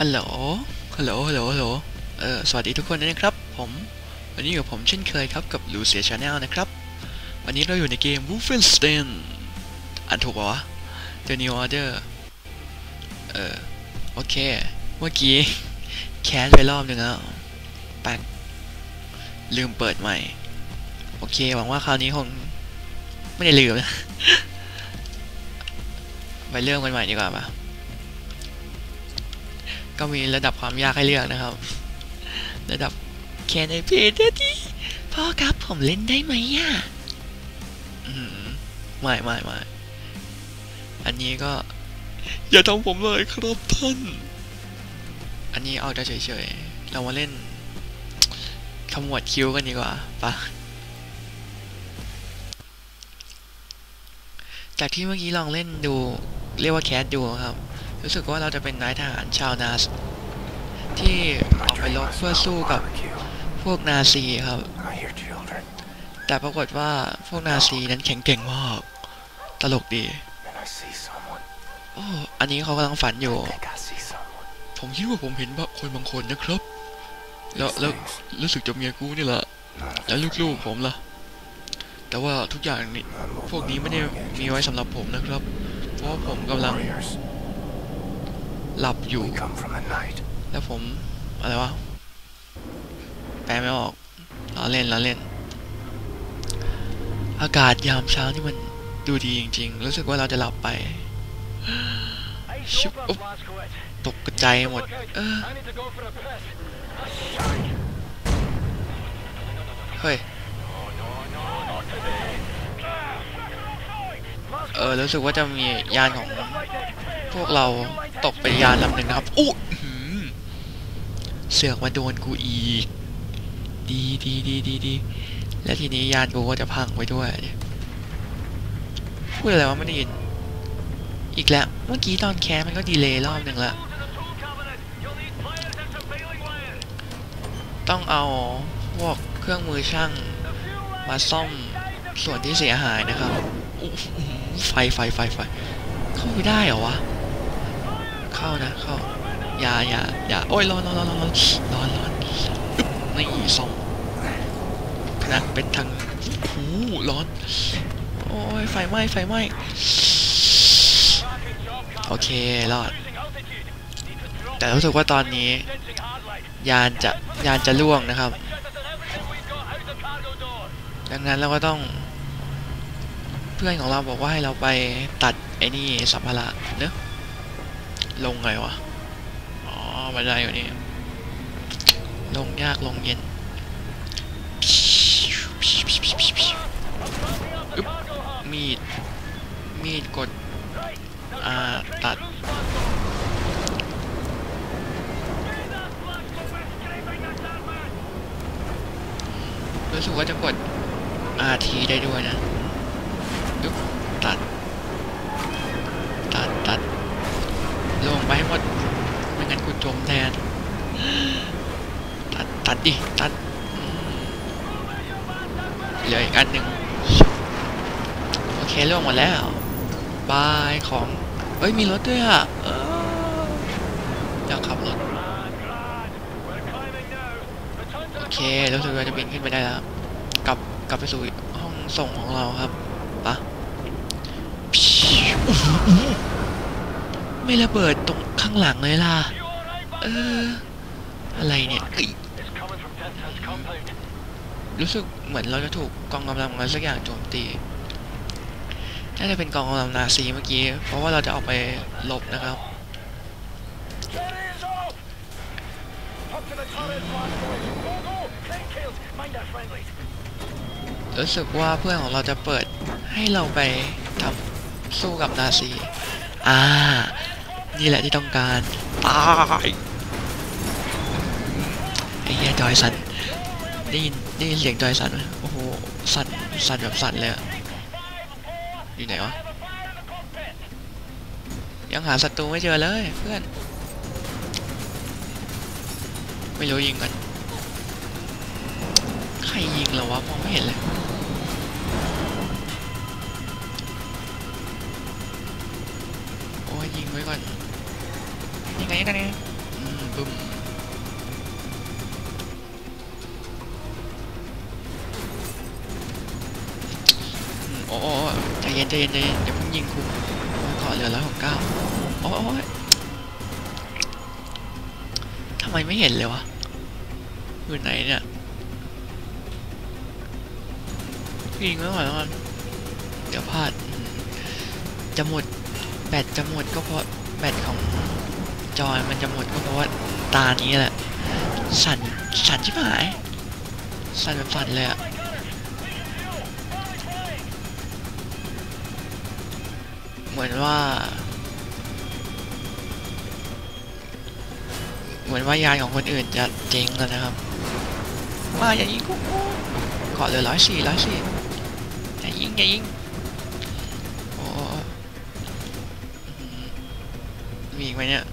ฮัลโหล ฮัลโหล ฮัลโหล ฮัลโหล เออสวัสดีทุกคนนะครับ ผม วันนี้อยู่กับผมเช่นเคยครับกับ Lucia Channel นะครับ วันนี้เราอยู่ในเกม Wolfenstein อ่านถูกปะวะ The New Order เออ โอเค เมื่อกี้ แคสไปรอบหนึ่งแล้วแป๊กลืมเปิดใหม่ โอเค หวังว่าคราวนี้คง ไม่ได้ลืมนะ ไปเริ่มกันใหม่ดีกว่าปะ ก็มีระดับความยากให้เลือกนะครับ ระดับ Can I play Daddy พ่อครับผมเล่นได้ไหมอะไม่ไม่ไม่อันนี้ก็ อย่าทำผมเลยครับท่าน อันนี้เอาแต่เฉยๆ เรามาเล่นขมวดคิ้วกันดีกว่าปะจากที่เมื่อกี้ลองเล่นดู เรียกว่าแคสดูครับ รู้สึกว่าเราจะเป็นนายทหารชาวนาสที่ออกไปรบเพื่อสู้กับพวกนาซีครับ I hear children, แต่ปรากฏว่าพวกนาซีนั้นแข็งเก่งมาก ตลกดี and I see someone. โอ้ อันนี้เขากำลังฝันอยู่ I think I see someone. ผมคิดว่าผมเห็นบางคนบางคนนะครับ แล้วแล้วรู้สึกจะเมียกูนี่แหละ None of แล้ว this for ลูก me. ๆผมล่ะ แต่ว่าทุกอย่างนี่ I'm moved พวก by นี้ไม่ได้ warring มีไว้สำหรับผมนะครับ เพราะว่าผมกำลัง warriors. หลับอยู่ We come from the night. แล้วผม อะไรวะ แปลไม่ออกล้อเล่นล้อเล่น อากาศยามเช้านี่มันดูดีจริง ๆ รู้สึกว่าเราจะหลับไป ชิบอุ๊บตกกระจายหมด เออเฮ้ย เออ รู้สึกว่าจะมียานของ พวกเราตกไปยานลำหนึ่งนะครับอู้หือเสือกมาโดนกูอีก ดีดีดีดีดีและทีนี้ยานกูก็จะพังไปด้วยพูดอะไรวะไม่ได้ยิน อีกแล้ว เมื่อกี้ตอนแคสมันก็ดีเลย์รอบหนึ่งละ ต้องเอาพวกเครื่องมือช่างมาซ่อมส่วนที่เสียหายนะครับอู้หูไฟไฟไฟไฟ เข้าไปได้เหรอวะ เข้านะเข้าอย่าอย่าอย่าโอ้ยร้อนร้อนร้อนร้อนร้อนร้อนร้อนอึ๊บนี่ซ่อมนะเป็นทางหูร้อน โอ้ยไฟไหม้ไฟไหม้โอเครอด แต่รู้สึกว่าตอนนี้ ยานจะยานจะล่วงนะครับ ดังนั้นเราก็ต้อง เพื่อนของเราบอกว่าให้เราไปตัดไอ้นี่สัมภาระ ลงไงวะ อ๋อบันไดอยู่นี่ ลงยากลงเย็นอึ๊บมีด มีดกด อ่า ตัด รู้สึกว่าจะกด RT ได้ด้วยนะดุ๊บตัด ตัด ตัด ลงไปให้หมด ไม่งั้นกู จมแทน ตัด ตัดดิ ตัดเหลืออีกอันหนึ่งโอเคลงหมดแล้ว บายของ เฮ้ย มีรถด้วยอะเอยากขับรถ โอเครู้สึกว่าจะบินขึ้นไปได้แล้ว กลับกลับไปสู่ห้องส่งของเราครับปะไม่ระเบิดตรงข้างหลังเลยล่ะ เออ อะไรเนี่ยรู้สึกเหมือนเราจะถูกกองกำลังอะไรสักอย่างโจมตี น่าจะเป็นกองกำลังนาซีเมื่อกี้ เพราะว่าเราจะออกไปหลบนะครับ รู้สึกว่าเพื่อนของเราจะเปิดให้เราไปทำสู้กับนาซี อ่า นี่แหละที่ต้องการ ตาย อยจอยสันได้ยินได้ยินเสียงจอยสันไหมโอ้โหสันสันแบบสันเลยอะอยู่ไหนวะยังหาศัตรูไม่เจอเลยเพื่อน ไม่รู้ยิงกันใครยิงเหรอวะมองไม่เห็นเลยโอ้ยยิงไว้ก่อนยิงไงยิงไงยิงไงอืมปึ้ม อืมโอ้โอ้โอ้ใจเย็นใจเย็นใจเย็นอย่าเพิ่งยิงกูโอ้ยเหลือร้อยหกเก้าโอ้ยโอ้ยทำไมไม่เห็นเลยวะ อยู่ไหนเนี่ยยิงไม่ไหวแล้วมันเดี๋ยวพลาด จะหมด แบตจะหมดก็เพราะแบตของจอยมันจะหมดก็เพราะว่าตานี้แหละ สั่น สั่นชิบหาย สั่นแบบสั่นเลยอะ เหมือนว่า เหมือนว่ายานของคนอื่นจะเจ๊งแล้วนะครับมาอย่ายิงกูเกาะเหลือร้อยสี่ร้อยสี่อย่ายิงอย่ายิงโอ้มีอีกไหมเนี่ย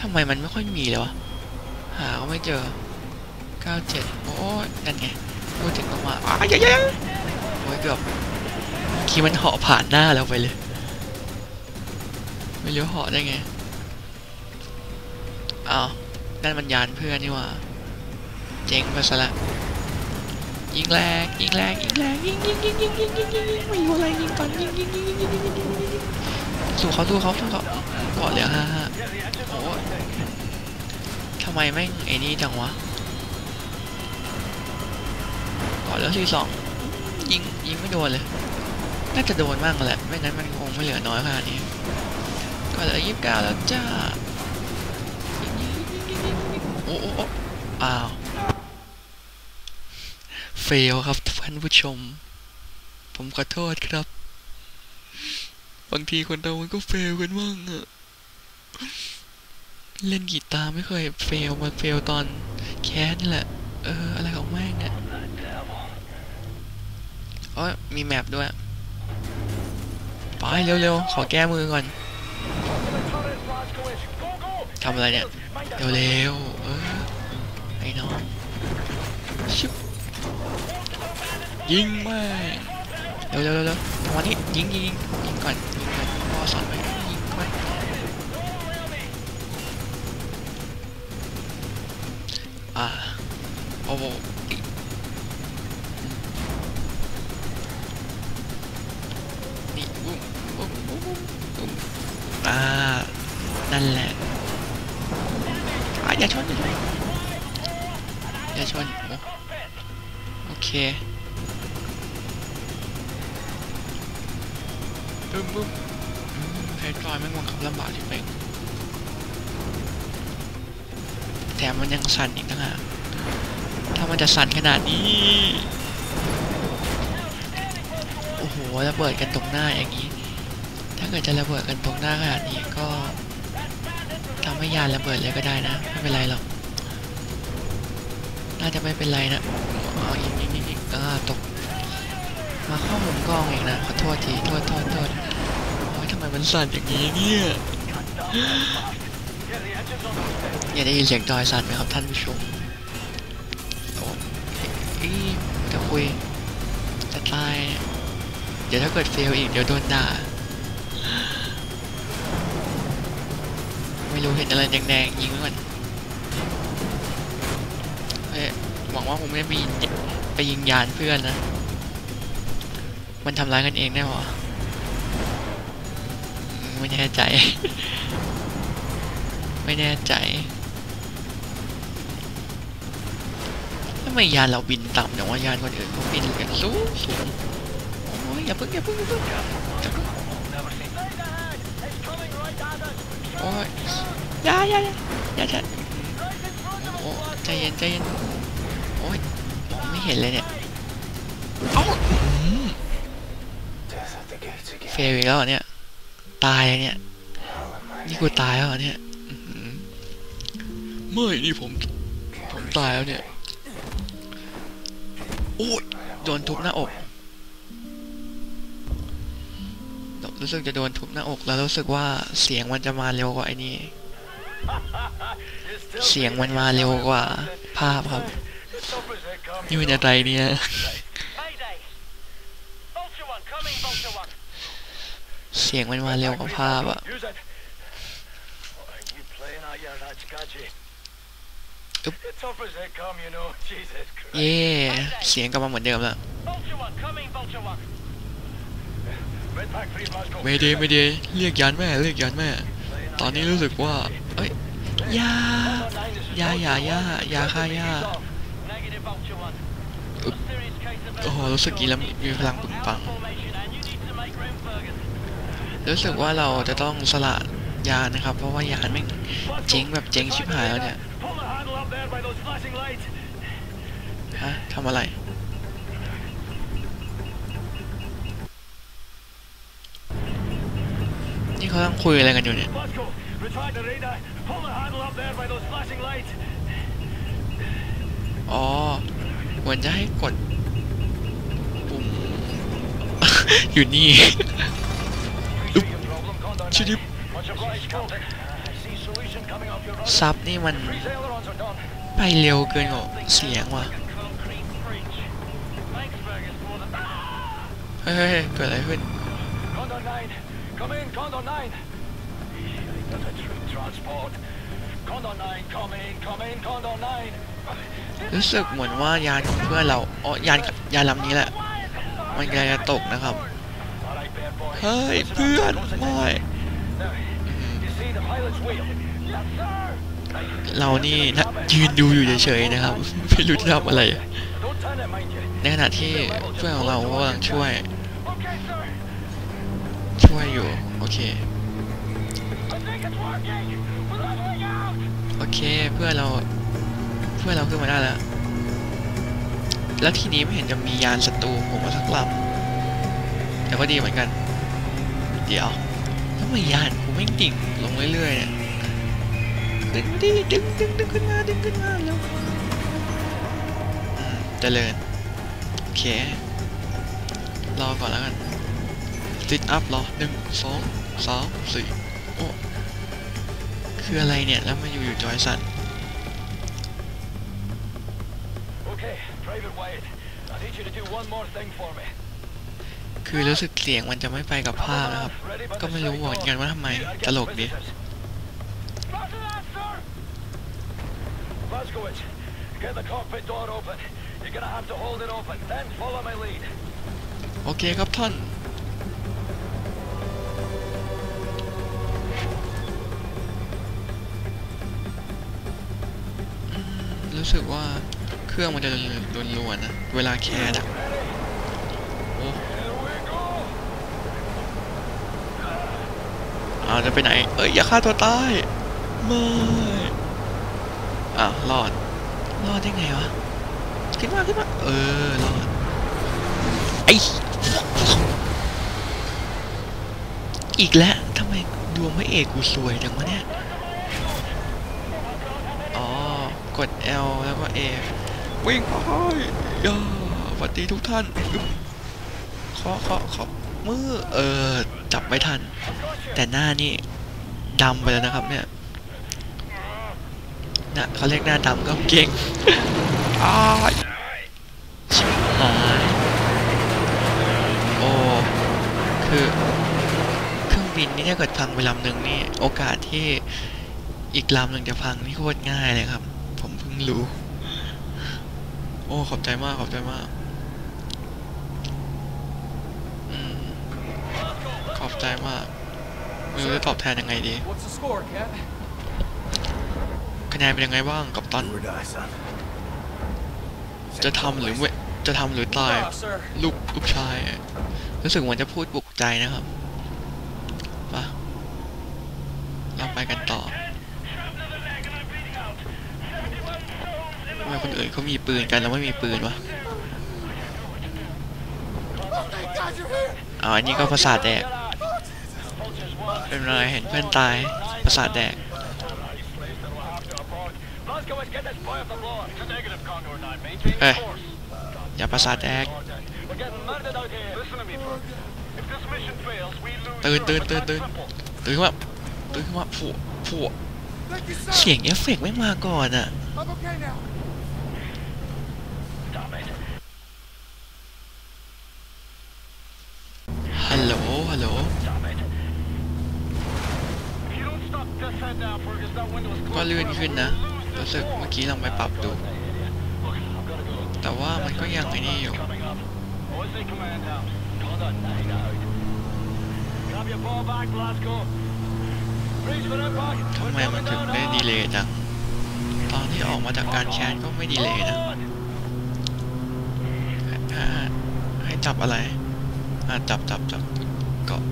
ทำไมมันไม่ค่อยมีเลยวะหาก็ไม่เจอ97โอ้ยนั่นไงพูดถึงก็มาอ้ายยยโอ้ยเกือบ คีมันเหาะผ่านหน้าเราไปเลย ไม่รู้เหาะได้ไงอ้าวนั่นมันยานเพื่อนนี่ว่า เจ๊งไปซะละยิงแรงยิงแรงยิงแรงยิงยิงยิงยิงยิงยิงยิงยิงไม่รู้อะไรยิงก่อนยิงยิงยิงยิงยิงยิงยิงยิงสู้เขาสู้เขาสู้เขาเกาะเหลือห้าห้าโอ้ทำไมแม่งไอ้นี่จังวะเกาะเหลือสี่สองยิงยิงไม่โดนเลย น่าจะโดนมากแหละ ไม่งั้นมันคงไม่เหลือน้อยขนาดนี้ ก็เหลือยี่สิบเก้าแล้วจ้าโอ้โอ้โอ้อ้าว fail ครับท่านผู้ชม ผมขอโทษครับ บางทีคนเรามันก็ fail กันบ้างอะเล่นกีตาร์ไม่เคย fail มา fail ตอน cast นี่แหละ เออ อะไรของแม่งเนี่ยอ๋อมีแมปด้วย ไปเร็วๆ ขอแก้มือก่อนทำอะไรเนี่ย เร็วๆ เออไอ้น้องชิบยิงแม่เร็วเร็วเร็วเร็วจังหวะนี้ยิงยิงยิงก่อนยิงก่อนพ่อสอนไว้ยิงก่อนอ่าโอ้โห ม่งบังคับลำบากที่เป็นแถมมันยังสั่นอีกต่างหากถ้ามันจะสั่นขนาดนี้ โอ้โหระเบิดกันตรงหน้าอย่างนี้ ถ้าเกิดจะระเบิดกันตรงหน้าขนาดนี้ก็ทำให้ยานระเบิดเลยก็ได้นะ ไม่เป็นไรหรอก น่าจะไม่เป็นไรนะอ๋อยิงยิงยิงยิงอ่าตก มาเข้ามุมกล้องเองนะ ขอโทษที โทษโทษโทษ มันสั่นอย่างนี้เนี่ย อย่าได้ยินเสียงจอยสั่นไหมครับท่านผู้ชมโอ้ยจะคุย จะตาย เดี๋ยวถ้าเกิดเฟลอีกเดี๋ยวโดนด่า ไม่รู้เห็นอะไรแดงๆยิงไว้ก่อนเฮ้ยหวังว่าผมไม่ได้ไปยิงไปยิงยานเพื่อนนะ มันทำร้ายกันเองได้หรอ ไม่แน่ใจ ไม่แน่ใจทำไมยานเราบินต่ำแต่ว่ายานคนอื่นเขาบินกันสูงสูงโอ้ยอย่าเพิ่งอย่าเพิ่งอย่าเพิ่งอย่าพิ่งโอ้ยอย่าอย่าอย่าอย่าจะโอ้ใจเย็นใจเย็นโอ้ยมองไม่เห็นเลยเนี่ยเอ้าเฟลอีกแล้วเนี่ย ตายเลยเนี่ย นี่กูตายแล้วเนี่ยอื้อหือไม่นี่ผม ผมตายแล้วเนี่ยโอ้ยโดนทุบหน้าอกรู้สึกจะโดนทุบหน้าอกแล้วรู้สึกว่าเสียงมันจะมาเร็วกว่าไอ้นี่ เสียงมันมาเร็วกว่าภาพครับนี่เป็นอะไรเนี่ย Mayday! Vulture One, coming, Vulture One. เสียงมันมาเร็วกว่าภาพอะเย่เสียงกลับมาเหมือนเดิมแล้วไม่ดีไม่ดีเรียกยานแม่เรียกยานแม่ ตอนนี้รู้สึกว่า เอ้ยยายายายายาค่ายาโอ้โรู้สึกกินแล้วมีพลังปึงปัง formation, and you need to make room, Fergus. รู้สึกว่าเราจะต้องสละยานนะครับ เพราะว่ายานไม่เจ๊งแบบเจ๊งชิบหายแล้วเนี่ยฮะทำอะไร นี่เขาต้องคุยอะไรกันอยู่เนี่ยอ๋อเหมือนจะให้กดปุ่ม อยู่นี่ ชิดิบซับนี่มันไปเร็วเกินกว่เสียงว่ะ เฮ้ยเกิดอะไรขึ้นรู้สึกเหมือนว่ายานของเพื่อนเราอ๋อยานยานลำนี้แหละ มันกำลังจะตกนะครับ เฮ้ยเพื่อนไม่เรานี่นะยืนดูอยู่เฉยๆนะครับ ไม่รู้จะทำอะไร ในขณะที่เพื่อนของเราก็กำลังช่วย ช่วยอยู่ โอเค โอเคเพื่อนเราเพื่อนเราขึ้นมาได้แล้ว แล้วทีนี้ไม่เห็นจะมียานศัตรูผมมาสักลำแต่ก็ดีเหมือนกัน เดี๋ยวทำไมยานกูไม่ดิ่งลงเรื่อยๆเนี่ยขึ้นดิดึงดึงดึงขึ้นมาดึงขึ้นมาแล้วอืมเจริญโอเค รอก่อนแล้วกันติดอัพรอหนึ่งสองสามสี่โอ้คืออะไรเนี่ย แล้วมาอยู่อยู่จอยสัน Okay, Private Wyatt. I need you to do one more thing for me. คือรู้สึกเสียงมันจะไม่ไปกับภาพนะครับ ก็ไม่รู้เหมือนกันว่าทำไม ตลกดี Roger that, sir. Blaskowitz, get the cockpit door open. You're gonna have to hold it open, then follow my lead. โอเคครับท่านอืมรู้สึกว่าเครื่องมันจะรวนๆนะ เวลาแคร์อะโอ้ Here we go. เอาจะไปไหน เอ้ยอย่าฆ่าตัวตายไม่อ้าวรอด รอดได้ไงวะ ขึ้นมาขึ้นมา เออรอด ไออีกแล้วทำไมดวงพระเอกกูสวยจังวะเนี่ย อ๋อ กด L แล้วก็ A วิ่งไปย่าสวัสดีทุกท่านอึ๊บเคา เมือเออจับไม่ทัน แต่หน้านี่ดำไปแล้วนะครับเนี่ยนะเขาเรียกหน้าดำก็เก่งอ้ายชิบหายโอ้คือเครื่องบินนี่ถ้าเกิดพังไปลำหนึ่งนี่โอกาสที่อีกลำหนึ่งจะพังนี่โคตรง่ายเลยครับ ผมเพิ่งรู้ โอ้ขอบใจมากขอบใจมาก อืม ขอบใจมากไม่รู้จะตอบแทนยังไงดี What's the score, Cap? คะแนนเป็นยังไงบ้างกับตัน Do or die, son. จะทำหรือไม่จะทำหรือตาย Ah, sir. ลูกลูกชาย รู้สึกเหมือนจะพูดปลุกใจนะครับไปะเราไปกันต่อทำไมคนอื่นเขามีปืนกันเราไม่มีปืนวะอ๋ออันนี้ก็ประสาทแดก เป็นไรเห็นเพื่อนตาย ประสาทแดก เฮ้ย อย่าประสาทแดก ตื่นตื่นตื่นตื่นตื่นว่าตื่นว่าผัวผัวเสียงเอฟเฟกไม่มาก่อนอะฮัลโหลฮัลโหล ก็ลื่นขึ้นนะรู้สึกเมื่อกี้ลองไปปรับดู แต่ว่ามันก็ยังไอ้นี่อยู่ทำไมมันถึงได้ดีเลย์จัง ตอนที่ออกมาจากการแคนก็ไม่ดีเลย์นะ ให้จับอะไร อ่าจับจับจับเกาะ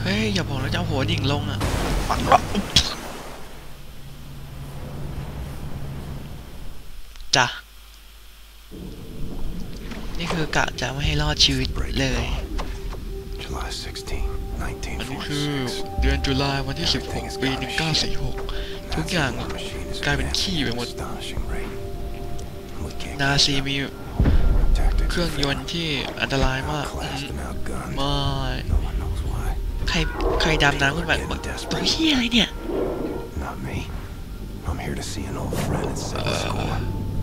เฮ้ ยอย่าบอกนะจะเอาหัวดิ่งลงอะปังละจ้ะนี่คือกะจะไม่ให้รอดชีวิตเลย July 16, อันนี้คือ 1946. เดือนตุลาวันที่ 16 ปี 1946 ทุกอย่างกลายเป็นขี้ไปหมด นาซีมีเครื่องยนต์ที่อันตรายมากอืมไม่ใค รใครดำน้ำขึ้นไปบอกตัวเฮียอะไรเนี่ย Not me. I'm here to see an old friend and settle the score.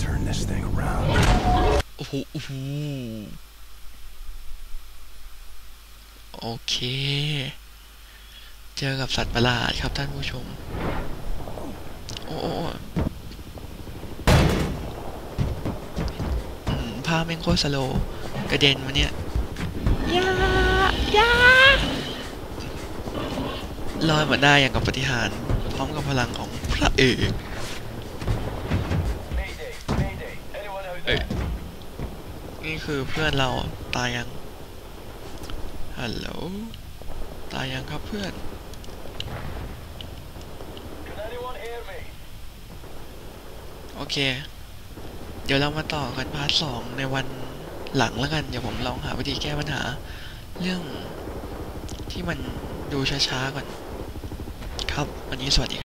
Turn this thing around. โอ้โหโอ้โหโอเค เจอกับสัตว์ประหลาดครับท่านผู้ชม โอ้โอ้โอ้อืมภาพแม่งโคตรสโลว์กระเด็นมาเนี่ยยายา ลอยมาได้อย่างกับปฏิหารย์พร้อมกับพลังของพระเอก Mayday, mayday. Anyone out เอ้ย there? นี่คือเพื่อนเราตายยัง ฮัลโหล ตายยังครับเพื่อน Can anyone hear me? โอเค เดี๋ยวเรามาต่อกันพาร์ทสองในวันหลังแล้วกัน เดี๋ยวผมลองหาวิธีแก้ปัญหา เรื่องที่มันดูช้าๆก่อน ครับ วันนี้สวัสดี